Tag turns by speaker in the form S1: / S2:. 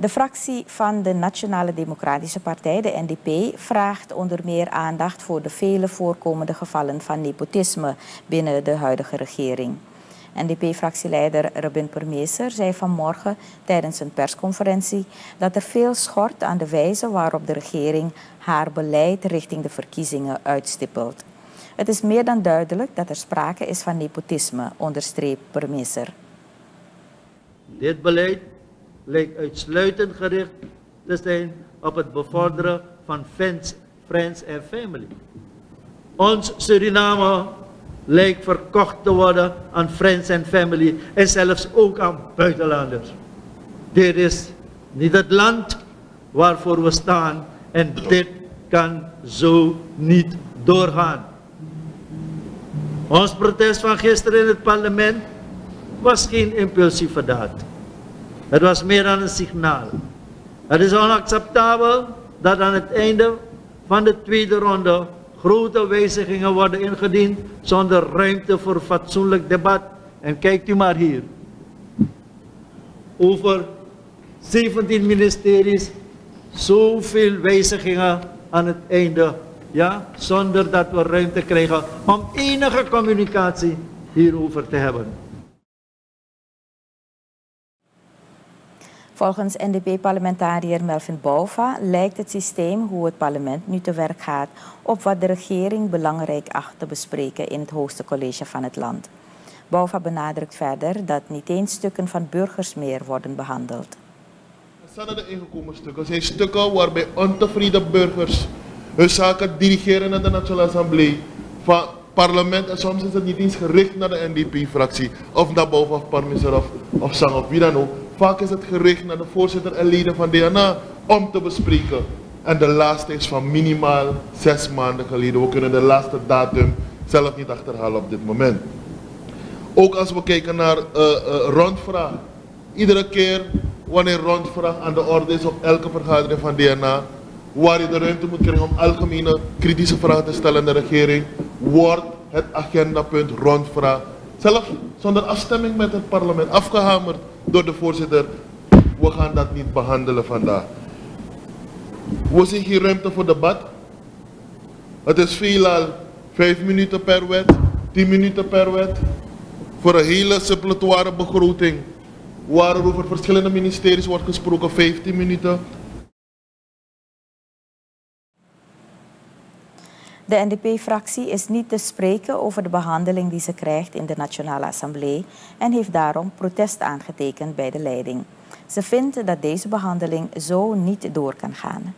S1: De fractie van de Nationale Democratische Partij, de NDP, vraagt onder meer aandacht voor de vele voorkomende gevallen van nepotisme binnen de huidige regering. NDP-fractieleider Robin Permeeser zei vanmorgen tijdens een persconferentie dat er veel schort aan de wijze waarop de regering haar beleid richting de verkiezingen uitstippelt. Het is meer dan duidelijk dat er sprake is van nepotisme, onderstreept Permeeser.
S2: Dit beleid lijkt uitsluitend gericht te zijn op het bevorderen van fans, friends en family. Ons Suriname lijkt verkocht te worden aan friends en family en zelfs ook aan buitenlanders. Dit is niet het land waarvoor we staan en dit kan zo niet doorgaan. Ons protest van gisteren in het parlement was geen impulsieve daad. Het was meer dan een signaal. Het is onacceptabel dat aan het einde van de tweede ronde grote wijzigingen worden ingediend zonder ruimte voor fatsoenlijk debat. En kijkt u maar hier. Over 17 ministeries, zoveel wijzigingen aan het einde. Ja, zonder dat we ruimte krijgen om enige communicatie hierover te hebben.
S1: Volgens NDP-parlementariër Melvin Bouva lijkt het systeem hoe het parlement nu te werk gaat op wat de regering belangrijk acht te bespreken in het hoogste college van het land. Bouva benadrukt verder dat niet eens stukken van burgers meer worden behandeld.
S3: Zijn ingekomen stukken. zijn stukken waarbij ontevreden burgers hun zaken dirigeren naar de Nationale Assemblée van parlement. En soms is het niet eens gericht naar de NDP-fractie of naar boven of parmisser of, of zang of wie dan ook. Vaak is het gericht naar de voorzitter en leden van DNA om te bespreken. En de laatste is van minimaal zes maanden geleden. We kunnen de laatste datum zelf niet achterhalen op dit moment. Ook als we kijken naar uh, uh, rondvraag. Iedere keer wanneer rondvraag aan de orde is op elke vergadering van DNA, waar je de ruimte moet krijgen om algemene kritische vragen te stellen aan de regering, wordt het agendapunt rondvraag, zelfs zonder afstemming met het parlement, afgehamerd door de voorzitter. We gaan dat niet behandelen vandaag. We zien hier ruimte voor debat. Het is veelal 5 minuten per wet, 10 minuten per wet. Voor een hele suppletoire begroting, er over verschillende ministeries wordt gesproken, 15 minuten.
S1: De NDP-fractie is niet te spreken over de behandeling die ze krijgt in de Nationale Assemblée en heeft daarom protest aangetekend bij de leiding. Ze vindt dat deze behandeling zo niet door kan gaan.